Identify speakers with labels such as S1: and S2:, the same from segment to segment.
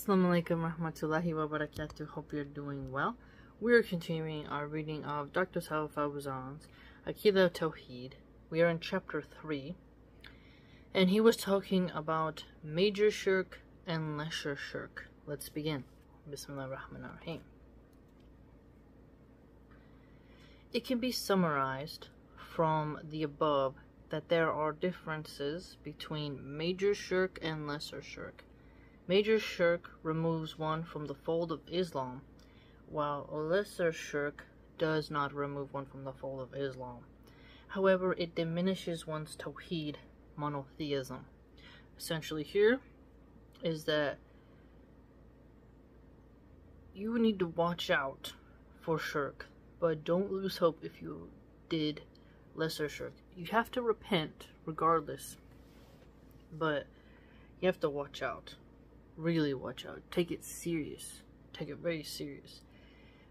S1: Assalamu alaikum rahmatullahi wa barakatuh. Hope you're doing well. We're continuing our reading of Dr. Salih al Fawzan's Aqidah Tawheed. We are in chapter 3. And he was talking about major shirk and lesser shirk. Let's begin. Bismillah ar-Rahman ar-Rahim. It can be summarized from the above that there are differences between major shirk and lesser shirk. Major shirk removes one from the fold of Islam, while lesser shirk does not remove one from the fold of Islam. However, it diminishes one's tawheed, monotheism. Essentially, here is that you need to watch out for shirk, but don't lose hope if you did lesser shirk. You have to repent regardless, but you have to watch out. Really watch out. Take it serious. Take it very serious.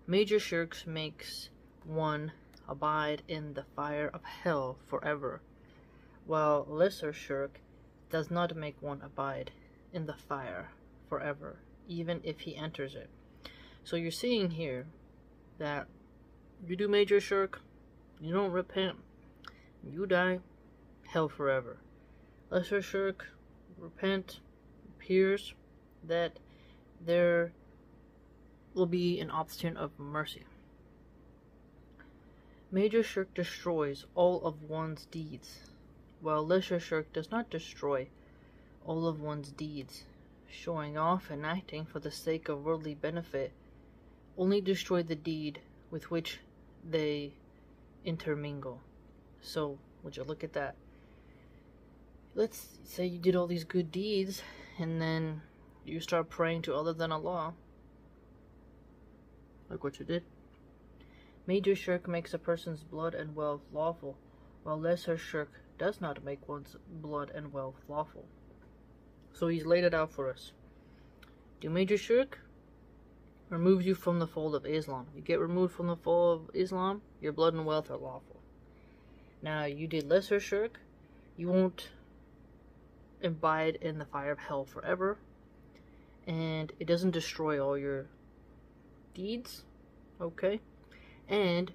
S1: Major shirks makes one abide in the fire of hell forever, while lesser shirk does not make one abide in the fire forever, even if he enters it. So you're seeing here that you do major shirk, you don't repent, you die, hell forever. Lesser shirk, repent, appears that there will be an option of mercy. Major shirk destroys all of one's deeds, while lesser shirk does not destroy all of one's deeds. Showing off and acting for the sake of worldly benefit only destroy the deed with which they intermingle. So, would you look at that? Let's say you did all these good deeds and then you start praying to other than Allah. Like what you did. Major shirk makes a person's blood and wealth lawful, while lesser shirk does not make one's blood and wealth lawful. So he's laid it out for us. Do major shirk removes you from the fold of Islam. You get removed from the fold of Islam, your blood and wealth are lawful. Now, you did lesser shirk, you won't abide in the fire of hell forever, and it doesn't destroy all your deeds, okay? And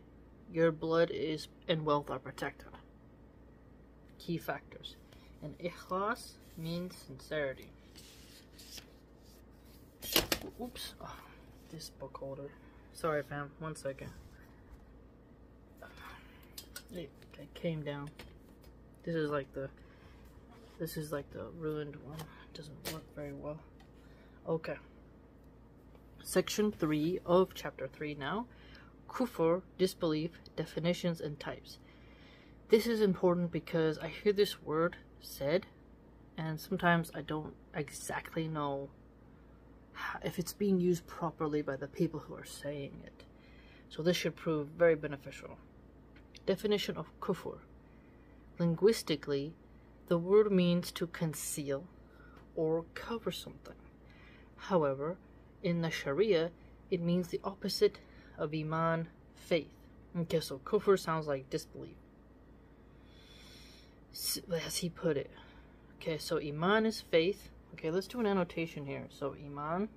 S1: your blood is and wealth are protected. Key factors. And ikhlas means sincerity. Oops. Oh, this book holder. Sorry, fam. One second. It, it came down. This is like the. This is like the ruined one. It doesn't work very well. Okay. Section 3 of chapter 3 now. Kufr, disbelief, definitions and types. This is important because I hear this word said and sometimes I don't exactly know if it's being used properly by the people who are saying it. So this should prove very beneficial. Definition of kufr. Linguistically, the word means to conceal or cover something. However, in the Sharia, it means the opposite of iman, faith. Okay, so kufr sounds like disbelief. As he put it. Okay, so iman is faith. Okay, let's do an annotation here. So iman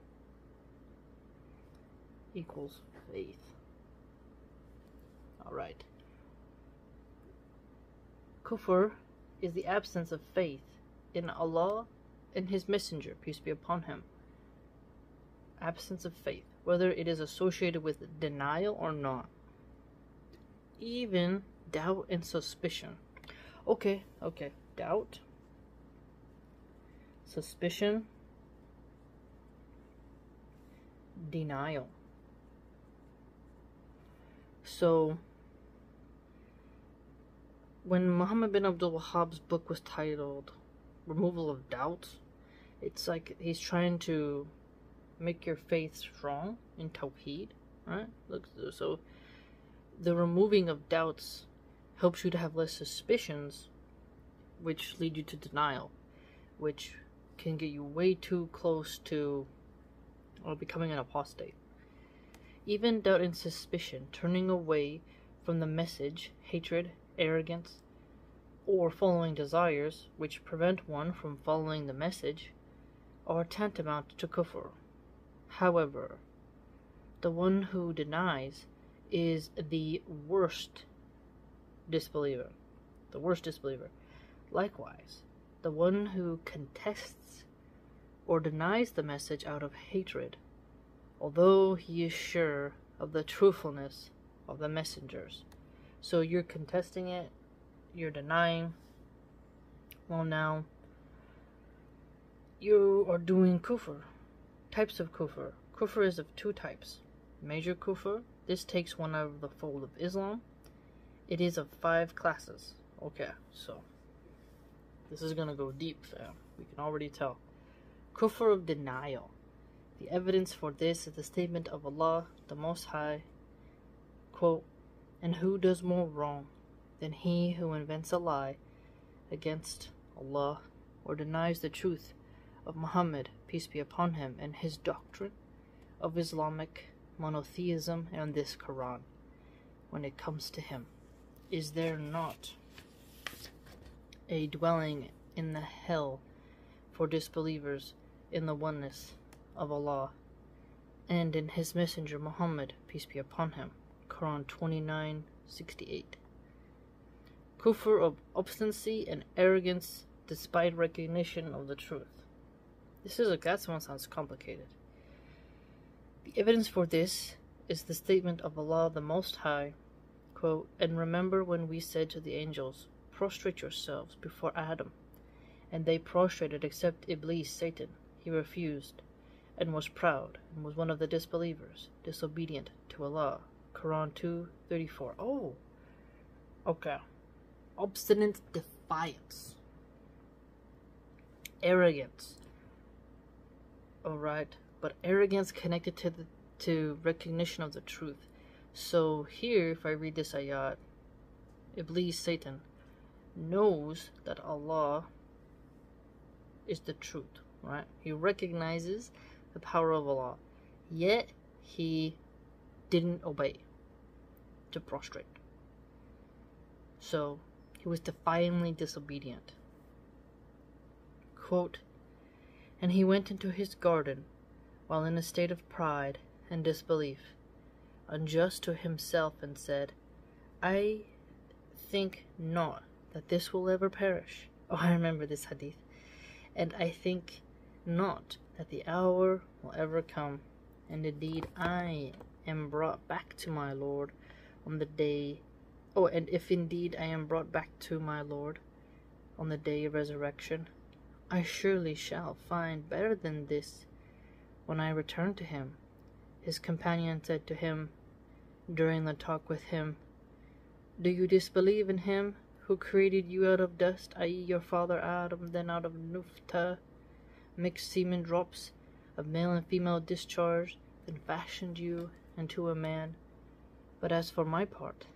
S1: equals faith. Alright. Kufr is the absence of faith in Allah and His Messenger, peace be upon him. Absence of faith, whether it is associated with denial or not. Even doubt and suspicion. Okay, okay, doubt, suspicion, denial. So, when Muhammad bin Abdul Wahhab's book was titled Removal of Doubts, it's like he's trying to make your faith strong in Tawheed, right? Look, so the removing of doubts helps you to have less suspicions, which lead you to denial, which can get you way too close to or becoming an apostate. Even doubt and suspicion, turning away from the message, hatred, arrogance, or following desires which prevent one from following the message, are tantamount to kufr. However, the one who denies is the worst disbeliever. The worst disbeliever. Likewise, the one who contests or denies the message out of hatred, although he is sure of the truthfulness of the messengers. So you're contesting it, you're denying. Well, now, you are doing kufr. Types of kufr. Kufr is of two types. Major kufr, this takes one out of the fold of Islam. It is of five classes. Okay, so this is gonna go deep, fam. We can already tell. Kufr of denial. The evidence for this is the statement of Allah, the Most High, quote, And who does more wrong than he who invents a lie against Allah or denies the truth of Muhammad, peace be upon him, and his doctrine of Islamic monotheism and this Quran when it comes to him? Is there not a dwelling in the hell for disbelievers in the oneness of Allah and in his messenger Muhammad, peace be upon him. Quran 29:68. Kufr of obstinacy and arrogance despite recognition of the truth. This is a that one sounds complicated. The evidence for this is the statement of Allah the Most High, quote, And remember when we said to the angels, Prostrate yourselves before Adam. And they prostrated except Iblis, Satan. He refused and was proud and was one of the disbelievers, disobedient to Allah. Quran 2:34. Oh. Okay. Obstinate defiance. Arrogance. Alright, but arrogance connected to the to recognition of the truth. So here if I read this ayat, Iblis Satan knows that Allah is the truth, right? He recognizes the power of Allah, yet he didn't obey to prostrate. So he was defiantly disobedient. Quote, and he went into his garden while in a state of pride and disbelief, unjust to himself, and said, I think not that this will ever perish. Oh, I remember this hadith. And I think not that the hour will ever come, and indeed I am brought back to my Lord on the day. Oh, and if indeed I am brought back to my Lord on the day of resurrection, I surely shall find better than this when I return to him. His companion said to him during the talk with him, Do you disbelieve in him who created you out of dust, i.e., your father Adam, then out of Nutfah, mixed semen drops of male and female discharge, then fashioned you into a man. But as for my part,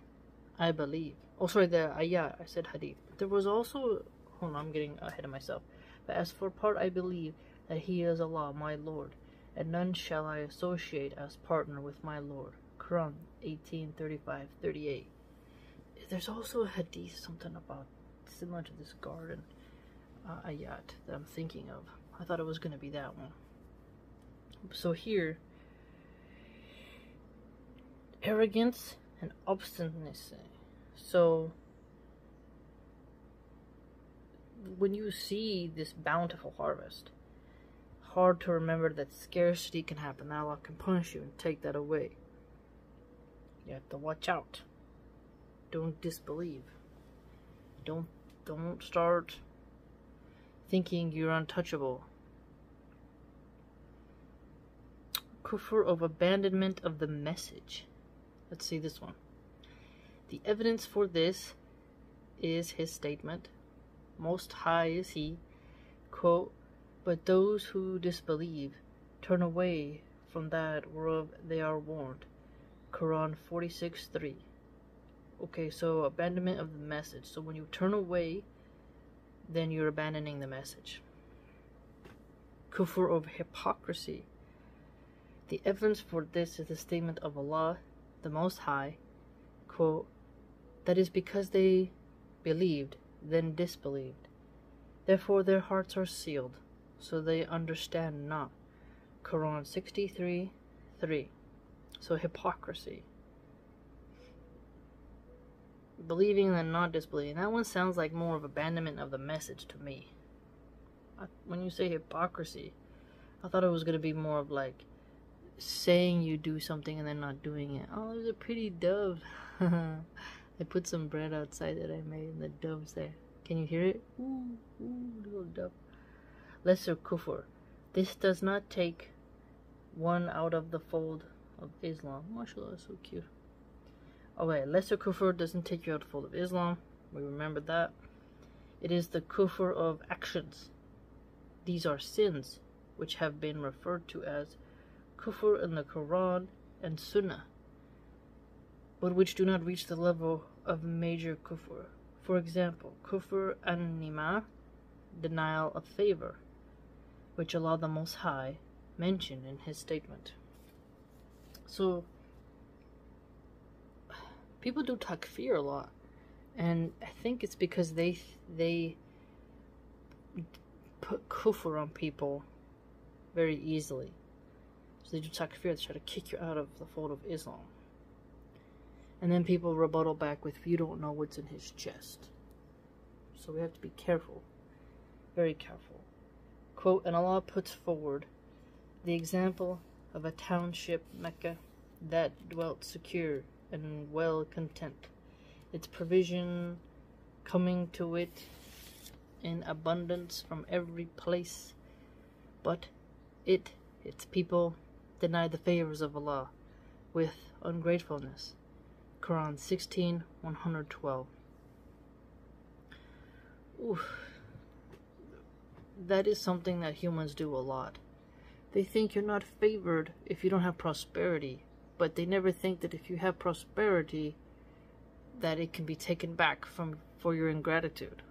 S1: I believe. Oh, sorry, the uh, ayah, I said hadith. There was also, hold on, I'm getting ahead of myself. But as for part, I believe that He is Allah, my Lord, and none shall I associate as partner with my Lord. Quran 18, 35, 38 there's also a hadith, something about similar to this garden uh, ayat that I'm thinking of. I thought it was going to be that one. So here, arrogance and obstinacy. So when you see this bountiful harvest, hard to remember that scarcity can happen. Allah can punish you and take that away. You have to watch out don't disbelieve. Don't don't start thinking you're untouchable. Kufr of abandonment of the message. Let's see this one. The evidence for this is his statement. Most high is he, quote, but those who disbelieve turn away from that whereof they are warned. Quran 46 3. Okay, so abandonment of the message. So when you turn away, then you're abandoning the message. Kufr of hypocrisy. The evidence for this is the statement of Allah, the Most High, quote, that is because they believed, then disbelieved. Therefore their hearts are sealed. so they understand not. Quran 63 3. So hypocrisy. Believing and not disbelieving. That one sounds like more of abandonment of the message to me. When you say hypocrisy, I thought it was going to be more of like saying you do something and then not doing it. Oh, there's a pretty dove. I put some bread outside that I made and the dove's there. Can you hear it? Ooh, ooh, little dove. Lesser kufr. This does not take one out of the fold of Islam. MashaAllah, so cute. Oh wait, lesser kufr doesn't take you out of the fold of Islam. We remember that. It is the kufr of actions. These are sins, which have been referred to as kufr in the Quran and Sunnah, but which do not reach the level of major kufr. For example, kufr an-nima, denial of favor, which Allah the Most High mentioned in His statement. So, people do takfir a lot, and I think it's because they they put kufr on people very easily. So they do takfir, they try to kick you out of the fold of Islam. And then people rebuttal back with, you don't know what's in his chest. So we have to be careful. Very careful. Quote, and Allah puts forward the example of a township, Mecca, that dwelt secure and well content, its provision coming to it in abundance from every place, but it, its people, deny the favors of Allah with ungratefulness. Quran 16 112. Oof. That is something that humans do a lot. They think you're not favored if you don't have prosperity, but they never think that if you have prosperity, that it can be taken back from for your ingratitude.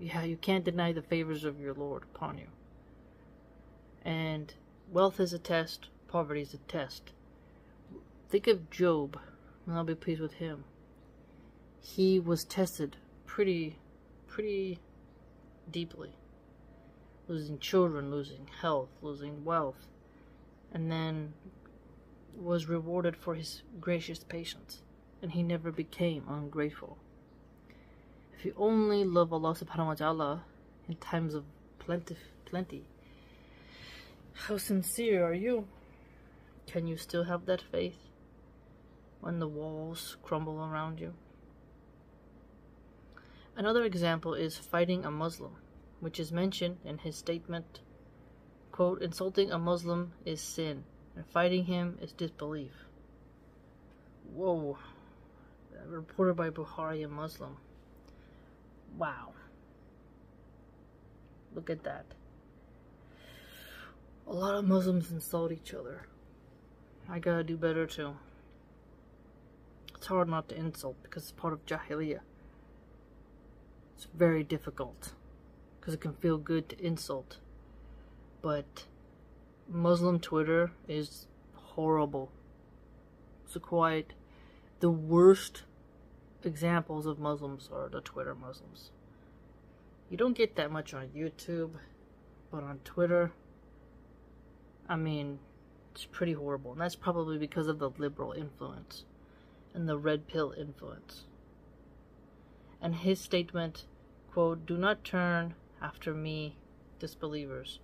S1: Yeah, you can't deny the favors of your Lord upon you. And wealth is a test, poverty is a test. Think of Job, and I'll be pleased with him. He was tested pretty, pretty deeply. Losing children, losing health, losing wealth, and then was rewarded for his gracious patience, and he never became ungrateful. If you only love Allah subhanahu wa ta'ala in times of plenty, plenty, how sincere are you? Can you still have that faith when the walls crumble around you? Another example is fighting a Muslim, which is mentioned in his statement, quote, insulting a Muslim is sin, and fighting him is disbelief. Whoa. Reported by Bukhari, a Muslim. Wow. Look at that. A lot of Muslims insult each other. I gotta do better too. It's hard not to insult because it's part of Jahiliyyah. It's very difficult because it can feel good to insult. But Muslim Twitter is horrible. It's quite the worst examples of Muslims are the Twitter Muslims. You don't get that much on YouTube, but on Twitter, I mean, it's pretty horrible. And that's probably because of the liberal influence and the red pill influence. And his statement, quote, Do not turn after me, disbelievers,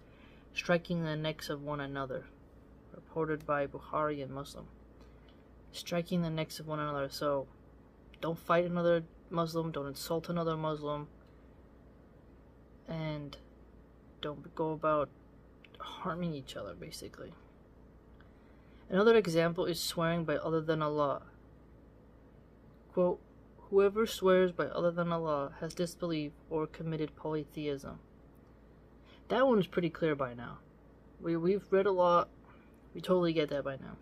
S1: striking the necks of one another, reported by Bukhari and Muslim. Striking the necks of one another. So, don't fight another Muslim, don't insult another Muslim, and don't go about harming each other, basically. Another example is swearing by other than Allah. Quote, Whoever swears by other than Allah has disbelieved or committed polytheism. That one's pretty clear by now. We, we've read a lot. We totally get that by now.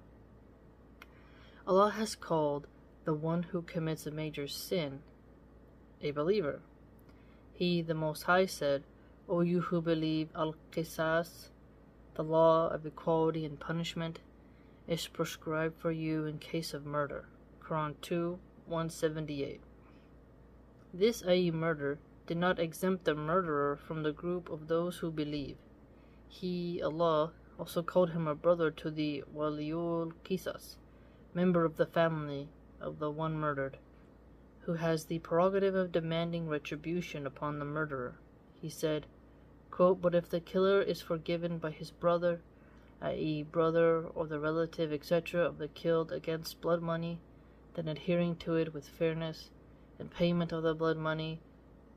S1: Allah has called the one who commits a major sin, a believer. He, the Most High, said, O you who believe Al-Qisas, the law of equality and punishment, is prescribed for you in case of murder. Quran 2, 178. This, i.e. murder, did not exempt the murderer from the group of those who believe. He, Allah, also called him a brother to the Waliul Qisas, member of the family of the one murdered, who has the prerogative of demanding retribution upon the murderer. He said, quote, But if the killer is forgiven by his brother, i.e., brother or the relative, etc., of the killed against blood money, then adhering to it with fairness, and payment of the blood money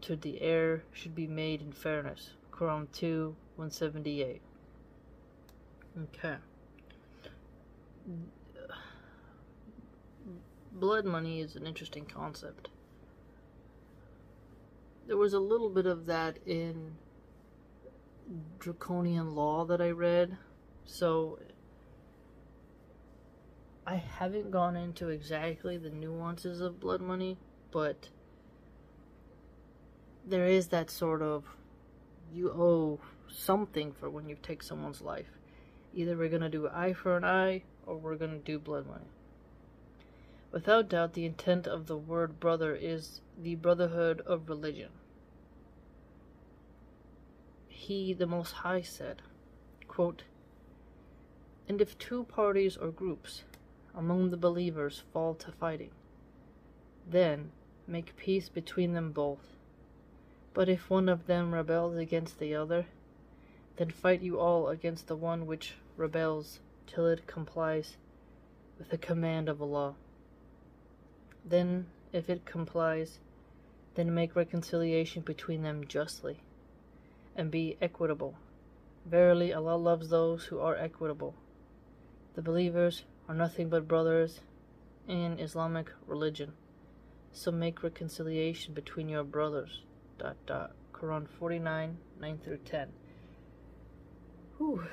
S1: to the heir should be made in fairness. Quran 2 178. Okay. Blood money is an interesting concept. There was a little bit of that in draconian law that I read. So I haven't gone into exactly the nuances of blood money, but there is that sort of you owe something for when you take someone's life. Either we're going to do eye for an eye or we're going to do blood money. Without doubt, the intent of the word brother is the brotherhood of religion. He, the Most High, said, quote, And if two parties or groups among the believers fall to fighting, then make peace between them both. But if one of them rebels against the other, then fight you all against the one which rebels till it complies with the command of Allah. Then, if it complies, then make reconciliation between them justly, and be equitable. Verily, Allah loves those who are equitable. The believers are nothing but brothers in Islamic religion, so make reconciliation between your brothers. Dot dot. Quran 49, 9 through 10. Whew,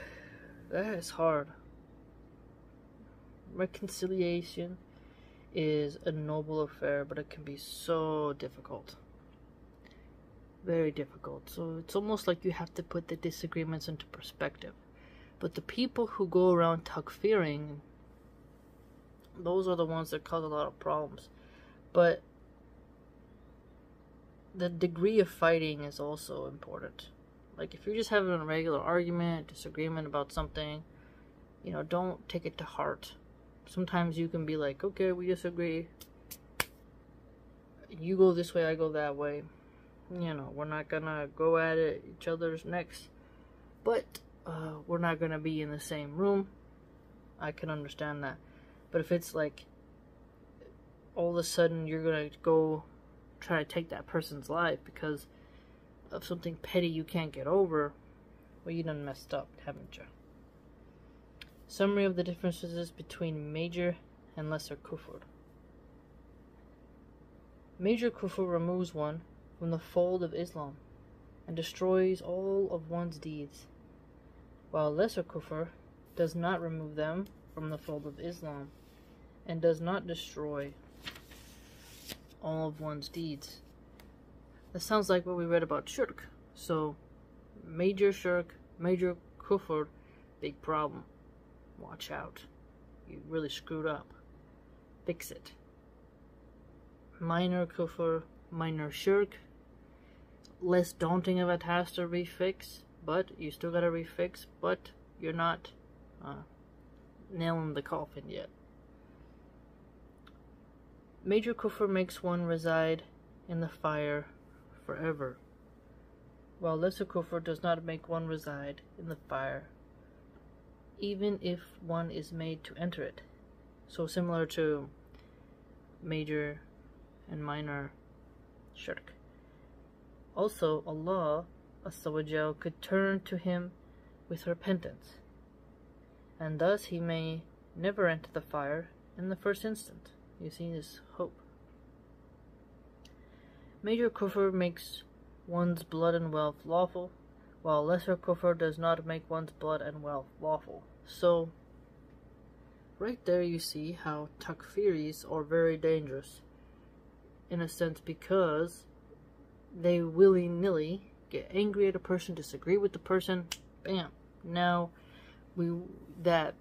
S1: that is hard. Reconciliation is a noble affair, but it can be so difficult. Very difficult. So it's almost like you have to put the disagreements into perspective. But the people who go around takfiring, those are the ones that cause a lot of problems. But the degree of fighting is also important. Like if you're just having a regular argument, disagreement about something, you know, don't take it to heart. Sometimes you can be like, okay, we disagree. You go this way, I go that way. You know, we're not gonna go at it each other's necks, but uh, we're not gonna be in the same room. I can understand that. But if it's like all of a sudden you're gonna go try to take that person's life because of something petty you can't get over, well, you done messed up, haven't you? Summary of the differences between major and lesser kufr. Major kufr removes one from the fold of Islam and destroys all of one's deeds, while lesser kufr does not remove them from the fold of Islam and does not destroy all of one's deeds. That sounds like what we read about shirk. So, major shirk, major kufr, big problem. Watch out. You really screwed up. Fix it. Minor kufr, minor shirk, less daunting of a task to refix, but you still gotta refix, but you're not uh, nailing the coffin yet. Major kufr makes one reside in the fire forever, while lesser kufr does not make one reside in the fire, even if one is made to enter it. So similar to major and minor shirk. Also, Allah Azawajal could turn to Him with repentance, and thus He may never enter the fire in the first instant. You see this hope. Major kufr makes one's blood and wealth lawful, while lesser kufr does not make one's blood and wealth lawful. So, right there you see how takfiris are very dangerous, in a sense because they willy-nilly get angry at a person, disagree with the person, bam, now we that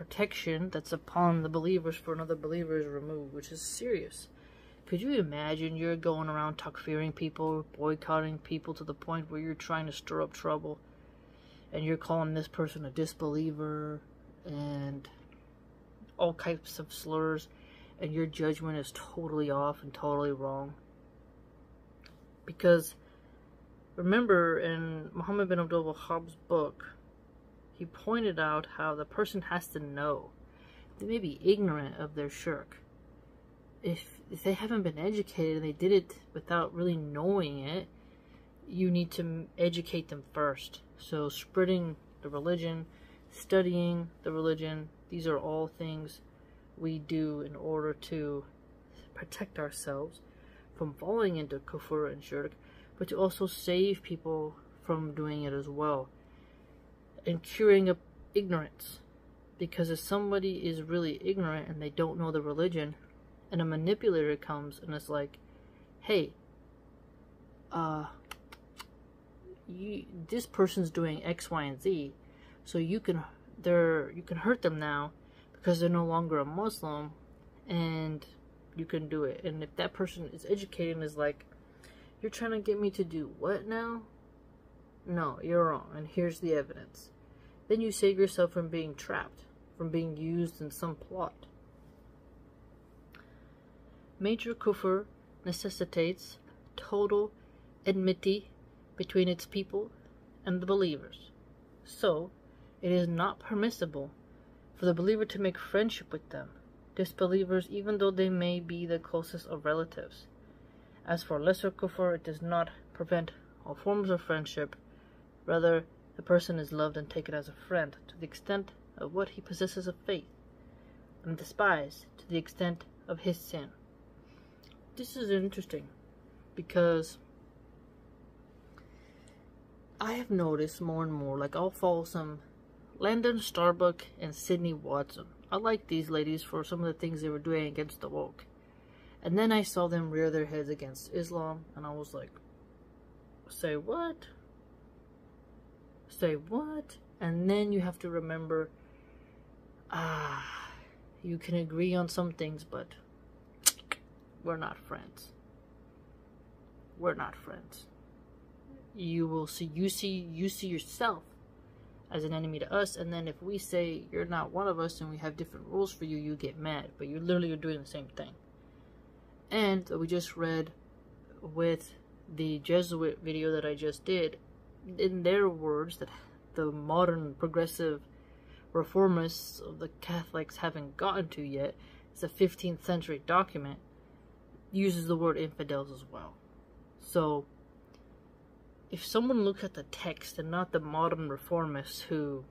S1: protection that's upon the believers for another believer is removed, which is serious. Could you imagine you're going around takfiring people, boycotting people to the point where you're trying to stir up trouble? and you're calling this person a disbeliever and all types of slurs, and your judgment is totally off and totally wrong. Because remember, in Muhammad bin Abdul Wahhab's book, he pointed out how the person has to know. They may be ignorant of their shirk. If, if they haven't been educated and they did it without really knowing it, you need to educate them first. So spreading the religion, studying the religion, these are all things we do in order to protect ourselves from falling into kufr and shirk, but to also save people from doing it as well. And curing up ignorance. Because if somebody is really ignorant and they don't know the religion, and a manipulator comes and it's like, hey, uh, you, this person's doing X, Y, and Z, so you can they're you can hurt them now because they're no longer a Muslim, and you can do it. And if that person is educated and is like, you're trying to get me to do what now? No, you're wrong, and here's the evidence. Then you save yourself from being trapped, from being used in some plot. Major kufr necessitates total enmity between its people and the believers. So, it is not permissible for the believer to make friendship with them, disbelievers, even though they may be the closest of relatives. As for lesser kufr, it does not prevent all forms of friendship. Rather, the person is loved and taken as a friend to the extent of what he possesses of faith, and despised to the extent of his sin. This is interesting because I have noticed more and more, like I'll follow some Landon Starbuck and Sydney Watson. I like these ladies for some of the things they were doing against the woke. And then I saw them rear their heads against Islam, and I was like, say what? Say what? And then you have to remember, ah, you can agree on some things, but we're not friends. We're not friends you will see you see you see yourself as an enemy to us and then if we say you're not one of us and we have different rules for you you get mad but you literally are doing the same thing and we just read with the jesuit video that i just did in their words that the modern progressive reformists of the catholics haven't gotten to yet it's a 15th century document uses the word infidels as well. So if someone looks at the text and not the modern reformists who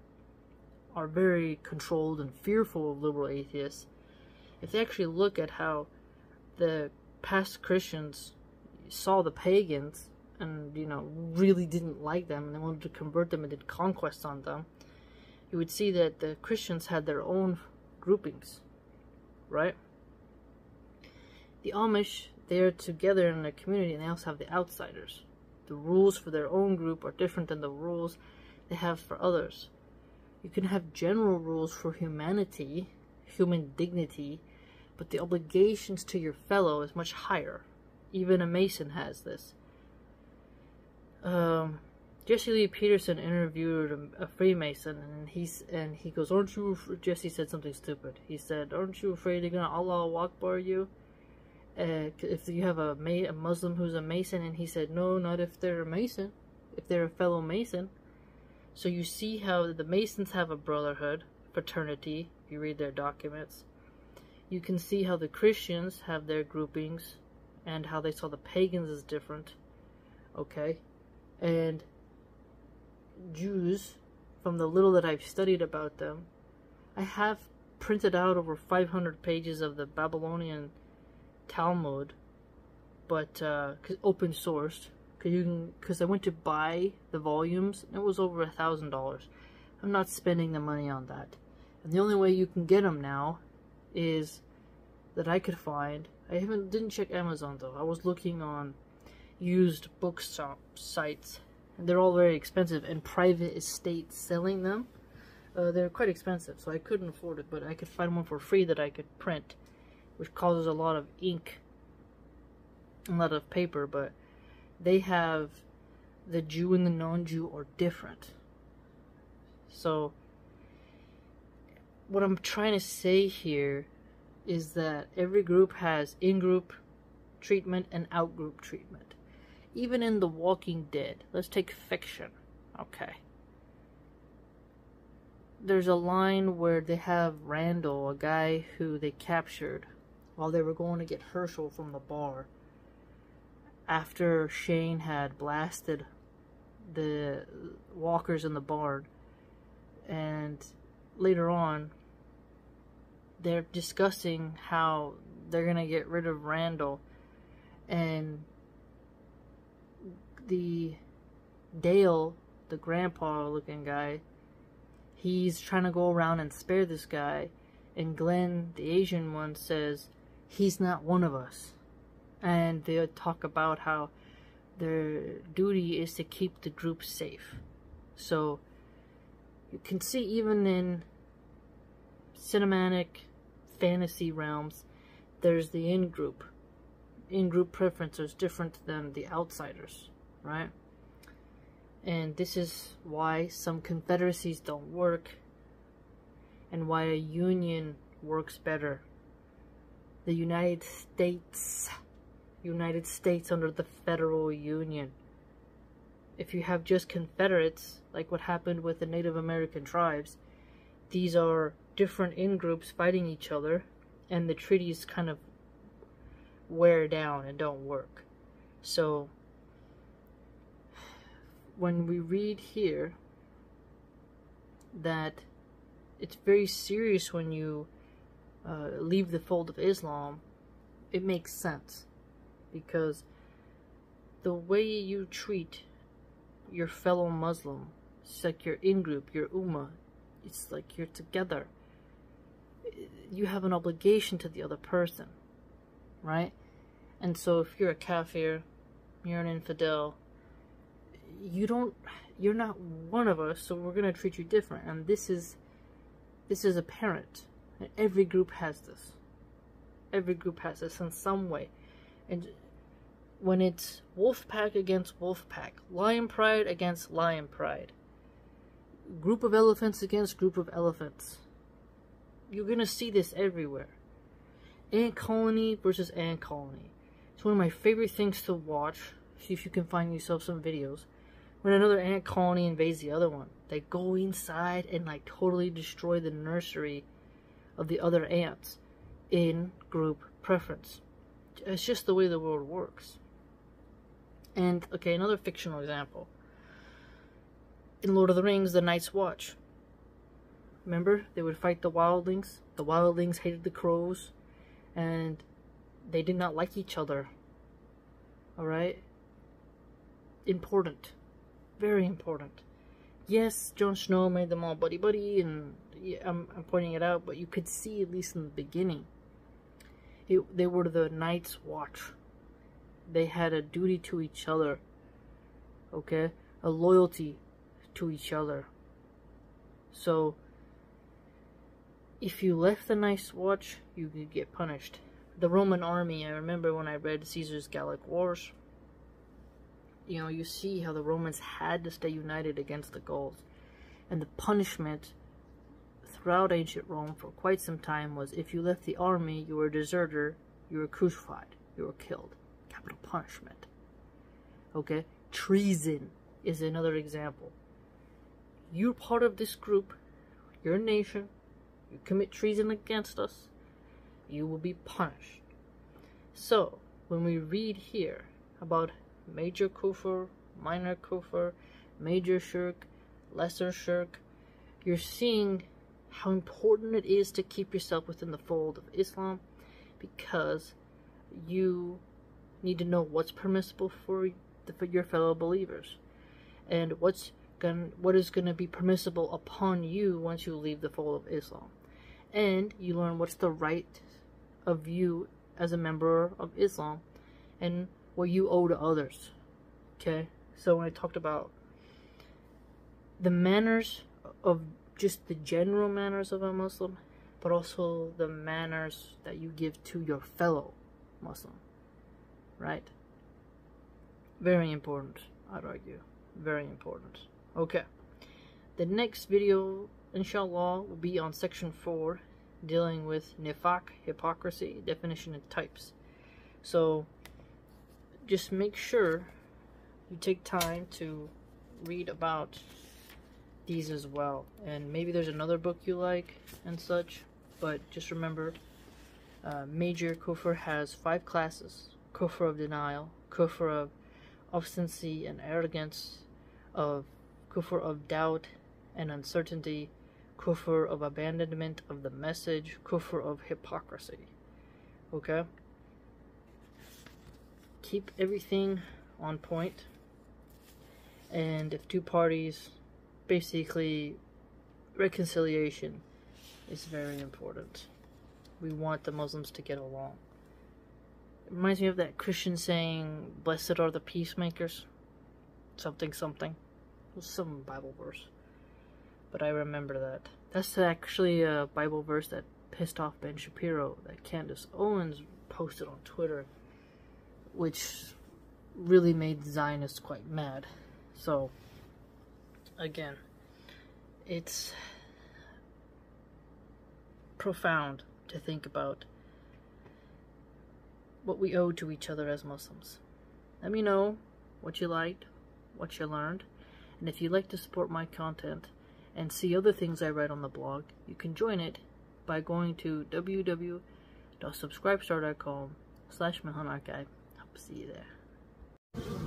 S1: are very controlled and fearful of liberal atheists, if they actually look at how the past Christians saw the pagans and, you know, really didn't like them and they wanted to convert them and did conquests on them, you would see that the Christians had their own groupings, right? The Amish, they're together in a community and they also have the outsiders the rules for their own group are different than the rules they have for others. You can have general rules for humanity, human dignity, but the obligations to your fellow is much higher. Even a Mason has this. Um, Jesse Lee Peterson interviewed a, Freemason, and he's and he goes, "Aren't you?" Jesse said something stupid. He said, "Aren't you afraid they're gonna Allah Akbar you?" uh, if you have a, a Muslim who's a Mason, and he said, no, not if they're a Mason, if they're a fellow Mason. So you see how the Masons have a brotherhood, fraternity, if you read their documents. You can see how the Christians have their groupings, and how they saw the pagans as different. Okay? And Jews, from the little that I've studied about them, I have printed out over 500 pages of the Babylonian Talmud, but uh, open sourced. Cause you can, cause I went to buy the volumes, and it was over a thousand dollars. I'm not spending the money on that. And the only way you can get them now is that I could find. I haven't didn't check Amazon though. I was looking on used bookshop sites, and they're all very expensive. And private estates selling them, uh, they're quite expensive. So I couldn't afford it, but I could find one for free that I could print which causes a lot of ink, a lot of paper, but they have the Jew and the non-Jew are different. So, what I'm trying to say here is that every group has in group treatment and out group treatment. Even in The Walking Dead, let's take fiction. Okay. There's a line where they have Randall, a guy who they captured while they were going to get Hershel from the bar. After Shane had blasted the walkers in the barn. And later on, they're discussing how they're going to get rid of Randall. And the Dale, the grandpa looking guy, he's trying to go around and spare this guy. And Glenn, the Asian one, says, he's not one of us. And they talk about how their duty is to keep the group safe. So, you can see even in cinematic fantasy realms, there's the in-group. In-group preference is different than the outsiders, right? And this is why some confederacies don't work and why a union works better. The United States, United States under the Federal Union. If you have just Confederates, like what happened with the Native American tribes, these are different in-groups fighting each other, and the treaties kind of wear down and don't work. So, when we read here that it's very serious when you uh, leave the fold of Islam, it makes sense because the way you treat your fellow Muslim, it's like your in group, your ummah, it's like you're together. You have an obligation to the other person, right? And so if you're a kafir, you're an infidel, you don't you're not one of us so we're to treat you different. And this is this is apparent. And every group has this. Every group has this in some way. And when it's wolf pack against wolf pack lion pride against lion pride group of elephants against group of elephants you're to see this everywhere. Ant colony versus ant colony. It's one of my favorite things to watch. See if you can find yourself some videos when another ant colony invades the other one. They go inside and like totally destroy the nursery of the other ants in group preference. It's just the way the world works. And okay, another fictional example. In Lord of the Rings, the Night's Watch. Remember, they would fight the wildlings. The wildlings hated the crows, and they did not like each other. Alright? Important very important. Yes, Jon Snow made them all buddy buddy, and I'm, I'm pointing it out, but you could see at least in the beginning, it, they were the Night's Watch. They had a duty to each other, okay? A loyalty to each other. So, if you left the Night's Watch, you could get punished. The Roman army, I remember when I read Caesar's Gallic Wars, you know, you see how the Romans had to stay united against the Gauls. And the punishment throughout ancient Rome for quite some time was if you left the army, you were a deserter, you were crucified, you were killed. Capital punishment. Okay? Treason is another example. You're part of this group, you're nation, you commit treason against us, you will be punished. So, when we read here about major kufr, minor kufr, major shirk, lesser shirk, you're seeing how important it is to keep yourself within the fold of Islam because you need to know what's permissible for, the, for your fellow believers and what's going what is going to be permissible upon you once you leave the fold of Islam. And you learn what's the right of you as a member of Islam and what you owe to others. Okay? So when I talked about the manners of just the general manners of a Muslim, but also the manners that you give to your fellow Muslim. Right? Very important, I'd argue. Very important. Okay. The next video, inshallah, will be on section 4, dealing with nifaq, hypocrisy, definition and types. So, just make sure you take time to read about these as well. And maybe there's another book you like and such, but just remember, uh, Major Kufr has five classes. Kufr of denial, Kufr of obstinacy and arrogance, of Kufr of doubt and uncertainty, kufr of abandonment of the message, kufr of hypocrisy. Okay? Keep everything on. And if two parties, basically, reconciliation is very important. We want the Muslims to get along. It reminds me of that Christian saying, Blessed are the peacemakers. Something, something. Some Bible verse but I remember that. That's actually a Bible verse that pissed off Ben Shapiro that Candace Owens posted on Twitter, which really made Zionists quite mad. So, again, it's profound to think about what we owe to each other as Muslims. Let me know what you liked, what you learned, and if you'd like to support my content, and see other things I write on the blog, you can join it by going to www.subscribestar.com slash Archive cups either.